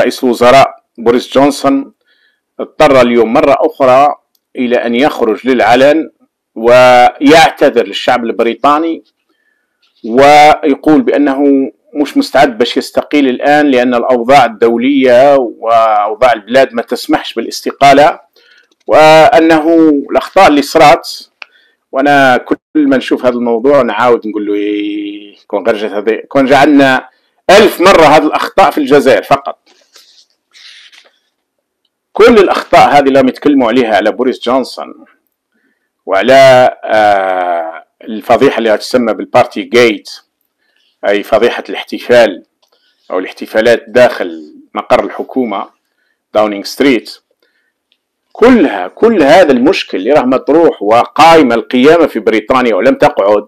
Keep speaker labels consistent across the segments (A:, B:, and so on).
A: رئيس الوزراء بوريس جونسون اضطر اليوم مرة أخرى إلى أن يخرج للعلن ويعتذر للشعب البريطاني ويقول بأنه مش مستعد باش يستقيل الآن لأن الأوضاع الدولية وأوضاع البلاد ما تسمحش بالاستقالة وأنه الأخطاء اللي صرات. وأنا كل ما نشوف هذا الموضوع نعاود نقول له إيه، كون غرجت هذه كون جعلنا ألف مرة هذه الأخطاء في الجزائر فقط. كل الأخطاء هذه اللي يتكلموا عليها على بوريس جونسون وعلى آه، الفضيحة اللي تسمى بال Partygate أي فضيحة الاحتفال أو الاحتفالات داخل مقر الحكومة داونينغ ستريت. كلها كل هذا المشكل اللي راه مطروح وقايمة القيامة في بريطانيا ولم تقعد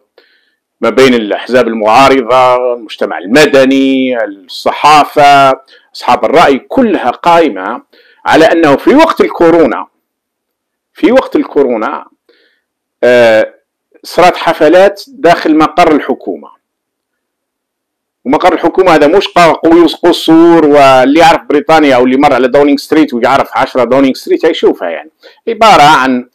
A: ما بين الأحزاب المعارضة المجتمع المدني الصحافة أصحاب الرأي كلها قائمة على أنه في وقت الكورونا في وقت الكورونا آه، صارت حفلات داخل مقر الحكومة. ومقر الحكومة هذا مش قوي قصور واللي يعرف بريطانيا أو اللي مر على داونينغ ستريت ويعرف عشرة داونينغ ستريت هيشوفها يعني. عبارة عن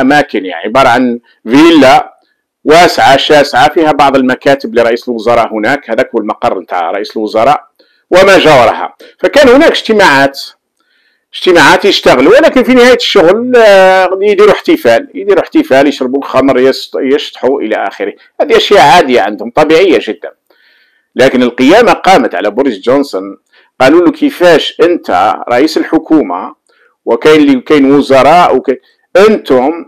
A: أماكن يعني عبارة عن فيلا واسعة شاسعة فيها بعض المكاتب لرئيس الوزراء هناك هذاك هو المقر نتاع رئيس الوزراء وما جاورها. فكان هناك اجتماعات اجتماعات يشتغلوا ولكن في نهاية الشغل آه، يديروا احتفال يديروا احتفال يشربوا الخمر يشطحوا إلى آخره. هذه أشياء عادية عندهم طبيعية جدا. لكن القيامة قامت على بوريس جونسون قالوا له كيفاش أنت رئيس الحكومة وكاين اللي كاين وزراء وكاين أنتم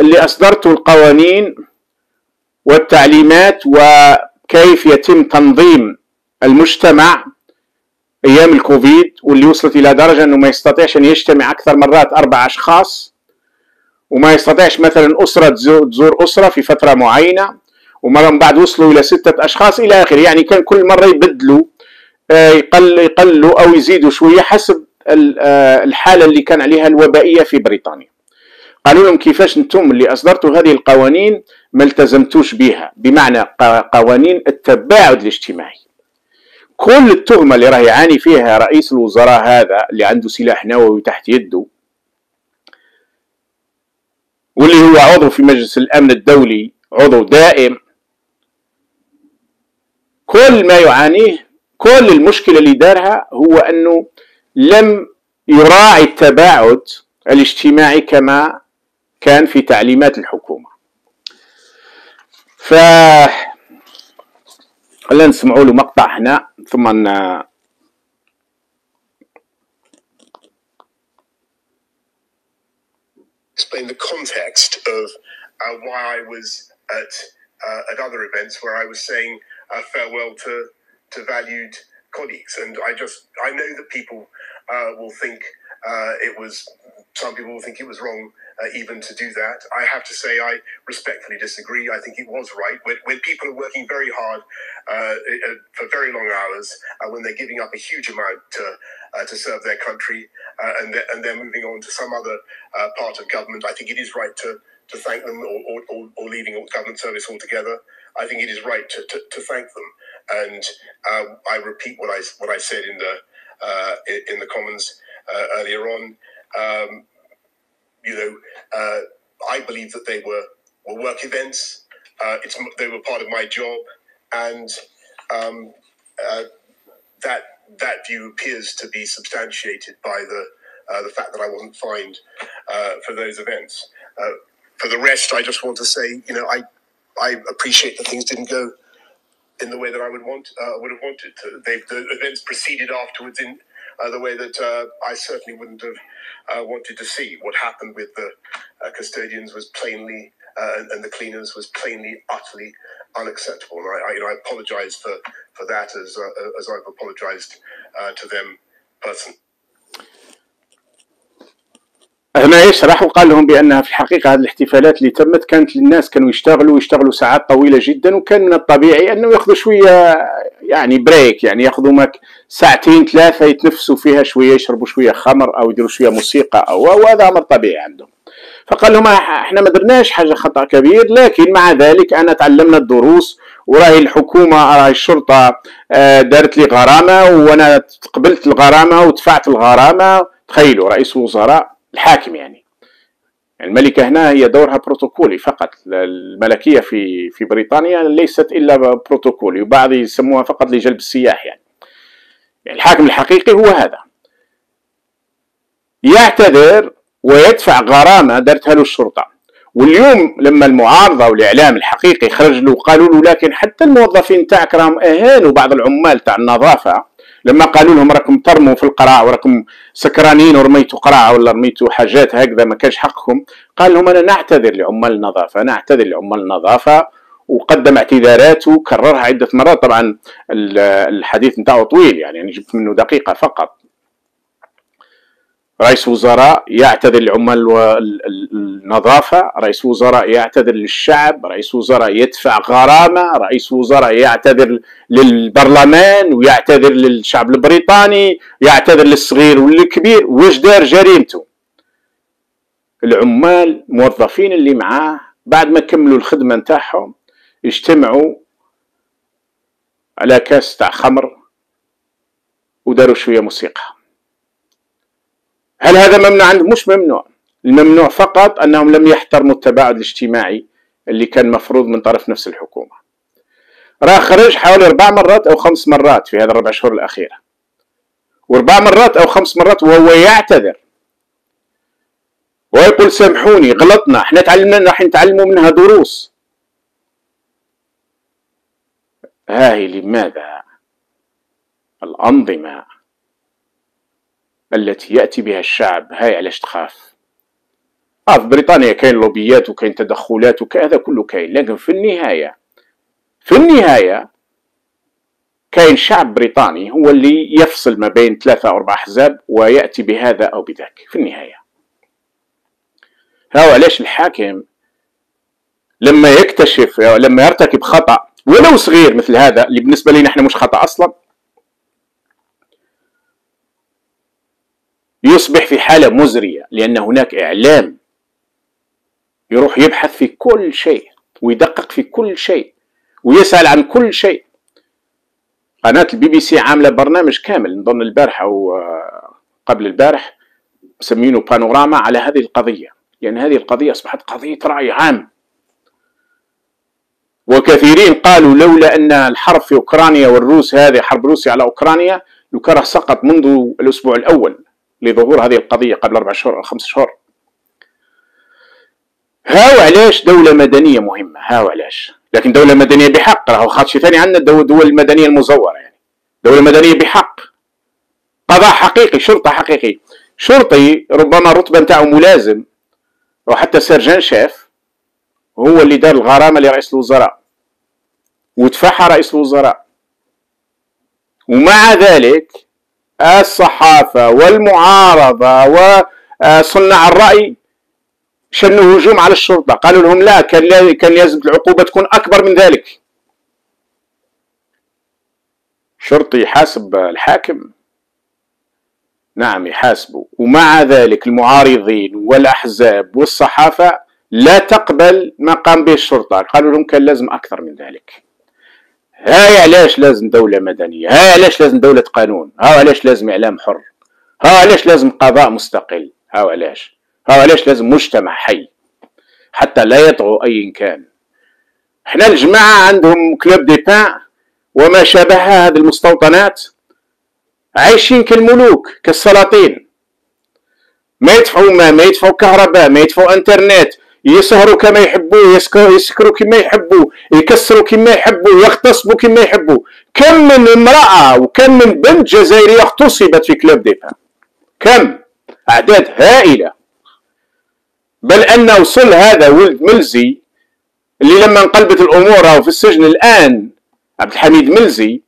A: اللي أصدرتوا القوانين والتعليمات وكيف يتم تنظيم المجتمع أيام الكوفيد واللي وصلت إلى درجة إنه ما يستطيعش ان يجتمع أكثر مرات أربع أشخاص وما يستطيعش مثلا أسرة تزور أسرة في فترة معينة ومره من بعد وصلوا إلى ستة أشخاص إلى آخره. يعني كان كل مرة يبدلوا آه، يقل يقلوا أو يزيدوا شوية حسب آه، الحالة اللي كان عليها الوبائية في بريطانيا. قالوا لهم كيفاش أنتم اللي أصدرتوا هذه القوانين ما التزمتوش بها؟ بمعنى قوانين التباعد الاجتماعي. كل التهمة اللي راه يعاني فيها رئيس الوزراء هذا اللي عنده سلاح نووي تحت يده واللي هو عضو في مجلس الأمن الدولي عضو دائم كل ما يعانيه كل المشكلة اللي دارها هو أنه لم يراعي التباعد الاجتماعي كما كان في تعليمات الحكومة. ف خلينا نسمعوا له مقطع هنا ثم
B: explain the context of uh, why I was at uh, at other events where I was saying uh, farewell to to valued colleagues, and I just I know that people uh, will think uh, it was some people will think it was wrong uh, even to do that. I have to say, I respectfully disagree. I think it was right when, when people are working very hard uh, uh for very long hours, uh, when they're giving up a huge amount to uh, to serve their country, uh, and they're, and they're moving on to some other part of government. I think it is right to to thank them or, or, or leaving government service altogether. I think it is right to, to, to thank them. And I repeat what I what I said in the in the Commons earlier on. Um, you know, uh, I believe that they were, were work events. Uh, it's, they were part of my job, and um, uh, that that view appears to be substantiated by the uh, the fact that I wasn't fined uh, for those events. Uh, for the rest, I just want to say, you know, I I appreciate that things didn't go in the way that I would want would have wanted. To. They, the events proceeded afterwards in uh, the way that uh, I certainly wouldn't have uh, wanted to see. What happened with the uh, custodians was plainly, uh, and, and, the cleaners was plainly, utterly unacceptable. And I, I you know, I apologise for, for that as, uh, as I've apologised to them personally.
A: هنا يشرح وقال لهم بانها في الحقيقه هذه الاحتفالات اللي تمت كانت للناس كانوا يشتغلوا ويشتغلوا ساعات طويله جدا وكان من الطبيعي انه ياخذوا شويه يعني بريك يعني ياخذوا مك ساعتين ثلاثة يتنفسوا فيها شوية يشربوا شوية خمر أو يديروا شوية موسيقى أو وهذا أمر طبيعي عندهم. فقال لهم إحنا ما درناش حاجة خطأ كبير لكن مع ذلك أنا تعلمنا الدروس وراهي الحكومة راهي الشرطة آه، دارت لي غرامة وأنا قبلت الغرامة ودفعت الغرامة. تخيلوا رئيس الوزراء الحاكم يعني. الملكة هنا هي دورها بروتوكولي فقط. الملكية في في بريطانيا ليست إلا بروتوكولي وبعض يسموها فقط لجلب السياح يعني. يعني الحاكم الحقيقي هو هذا. يعتذر ويدفع غرامة دارتها له الشرطة. واليوم لما المعارضة والإعلام الحقيقي خرج له وقالوا له لكن حتى الموظفين تاعك راهم أهانوا بعض العمال تاع النظافة لما قالوا لهم راكم ترموا في القراع وراكم سكرانين ورميتوا قراع ولا رميتوا حاجات هكذا ما كانش حقكم قال لهم أنا نعتذر لعمال النظافة نعتذر لعمال النظافة وقدم اعتذارات وكررها عدة مرات. طبعا الحديث نتاعو طويل يعني أنا جبت منه دقيقة فقط. رئيس وزراء يعتذر لعمال النظافة رئيس وزراء يعتذر للشعب رئيس وزراء يدفع غرامة رئيس وزراء يعتذر للبرلمان ويعتذر للشعب البريطاني يعتذر للصغير والكبير. وش دار جريمته؟ العمال الموظفين اللي معاه بعد ما كملوا الخدمة نتاعهم اجتمعوا على كاس تاع خمر وداروا شوية موسيقى. هل هذا ممنوع؟ عنده؟ مش ممنوع. الممنوع فقط أنهم لم يحترموا التباعد الاجتماعي اللي كان مفروض من طرف نفس الحكومة. راه خرج حوالي أربع مرات أو خمس مرات في هذا الربع شهور الأخيرة. وأربع مرات أو خمس مرات وهو يعتذر. ويقول سامحوني غلطنا إحنا تعلمنا راح نتعلموا منها دروس. هاي لماذا؟ الأنظمة. التي يأتي بها الشعب. هاي علاش تخاف؟ آه في بريطانيا كاين لوبيات وكاين تدخلات وكذا كله كاين. لكن في النهاية في النهاية كاين شعب بريطاني هو اللي يفصل ما بين ثلاثة أو أربع أحزاب ويأتي بهذا أو بذاك. في النهاية. هو علاش الحاكم لما يكتشف لما يرتكب خطأ ولو صغير مثل هذا اللي بالنسبة لنا إحنا مش خطأ أصلا يصبح في حالة مزرية لأن هناك إعلام يروح يبحث في كل شيء ويدقق في كل شيء ويسأل عن كل شيء. قناة البي بي سي عاملة برنامج كامل نظن البارحة أو قبل البارح مسمينه بانوراما على هذه القضية. لأن يعني هذه القضية أصبحت قضية رأي عام. وكثيرين قالوا لولا أن الحرب في أوكرانيا والروس هذه حرب روسيا على أوكرانيا لكره سقط منذ الأسبوع الأول. لظهور هذه القضية قبل أربع شهور أو خمس شهور. هاو علاش دولة مدنية مهمة؟ هاو علاش؟ لكن دولة مدنية بحق راهو خاطر ثاني عندنا الدول المدنية المزورة يعني. دولة مدنية بحق. قضاء حقيقي شرطة حقيقي شرطي ربما الرتبة نتاعو ملازم وحتى سيرجان شيف هو اللي دار الغرامة لرئيس الوزراء. ودفعها رئيس الوزراء. ومع ذلك الصحافة والمعارضة وصناع الرأي شنوا هجوم على الشرطة. قالوا لهم لا كان كان لازم العقوبة تكون أكبر من ذلك. شرطي يحاسب الحاكم. نعم يحاسبوا ومع ذلك المعارضين والأحزاب والصحافة لا تقبل ما قام به الشرطة. قالوا لهم كان لازم أكثر من ذلك. هاي علاش لازم دولة مدنية؟ هاي علاش لازم دولة قانون؟ هاي علاش لازم إعلام حر؟ هاي علاش لازم قضاء مستقل؟ هاي علاش؟ هاي علاش لازم مجتمع حي؟ حتى لا يطغوا أي كان إحنا الجماعة عندهم كلوب دي بان وما شابهها هذه المستوطنات. عايشين كالملوك كالسلاطين. ما يدفعوا ما ما يدفعوا كهرباء ما يدفعوا إنترنت. يسهروا كما يحبوا يسكروا كما يحبوا يكسروا كما يحبوا يغتصبوا كما يحبوا. كم من امرأة وكم من بنت جزائرية اغتصبت في كلوب ديبا كم؟ أعداد هائلة. بل أن وصل هذا ولد ملزي اللي لما انقلبت الأمور في السجن الآن عبد الحميد ملزي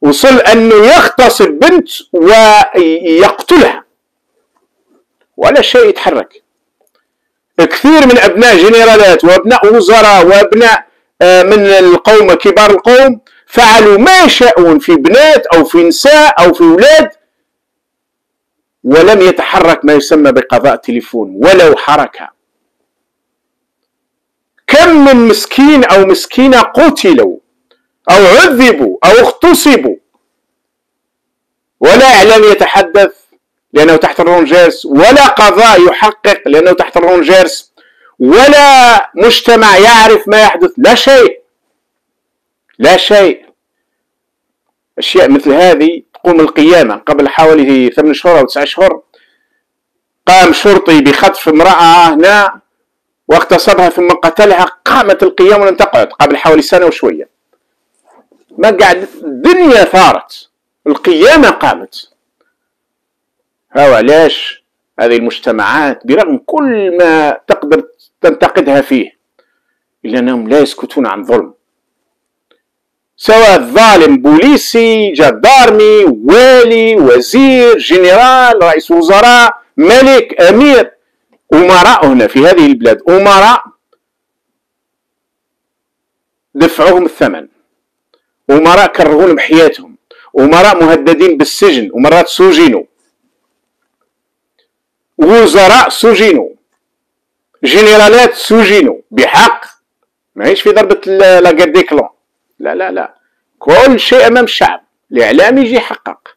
A: وصل أنه يغتصب بنت ويقتلها. ولا شيء يتحرك. كثير من أبناء جنرالات وأبناء وزراء وأبناء آه، من القوم كبار القوم فعلوا ما يشاءون في بنات أو في نساء أو في أولاد ولم يتحرك ما يسمى بقضاء تليفون ولو حركة. كم من مسكين أو مسكينة قتلوا أو عذبوا أو اغتصبوا. ولا إعلام يتحدث لأنه تحت الرونجيرس ولا قضاء يحقق لأنه تحت الرونجيرس ولا مجتمع يعرف ما يحدث لا شيء لا شيء. أشياء مثل هذه تقوم القيامة قبل حوالي ثمان شهور أو تسعة شهور. قام شرطي بخطف امرأة هنا واغتصبها ثم قتلها قامت القيامة ولم تقعد قبل حوالي سنة وشوية. ما قاعد الدنيا ثارت القيامة قامت. هاو علاش هذه المجتمعات برغم كل ما تقدر تنتقدها فيه إلا أنهم لا يسكتون عن ظلم. سواء ظالم بوليسي جدارمي والي وزير جنرال رئيس وزراء ملك أمير أمراء هنا في هذه البلاد أمراء دفعوهم الثمن أمراء كرهوا لهم حياتهم أمراء مهددين بالسجن ومرات سجنوا وزراء سجنوا جنرالات سجنوا بحق. ماهيش في ضربة لاكاديكلون لا لا لا كل شيء أمام الشعب. الإعلام يجي يحقق.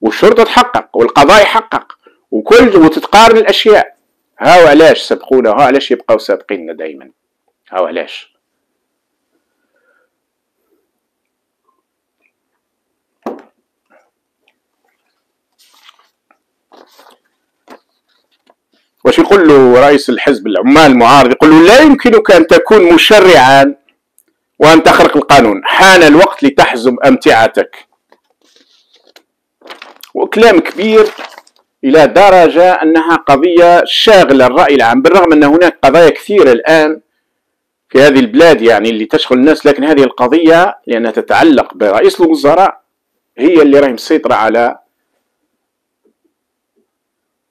A: والشرطة تحقق. والقضاء يحقق. وكل وتتقارن الأشياء. هاو علاش سبقونا هاو علاش يبقاو سابقيننا دائما هاو علاش؟ واش يقول له رئيس الحزب العمال المعارض يقول له لا يمكنك أن تكون مشرعا وأن تخرق القانون. حان الوقت لتحزم أمتعتك. وكلام كبير إلى درجة أنها قضية شاغلة الرأي العام بالرغم أن هناك قضايا كثيرة الآن في هذه البلاد يعني اللي تشغل الناس لكن هذه القضية لأنها تتعلق برئيس الوزراء هي اللي راهي مسيطرة على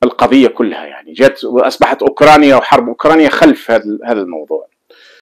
A: القضية كلها يعني. جت وأصبحت أوكرانيا وحرب أوكرانيا خلف هذا الموضوع.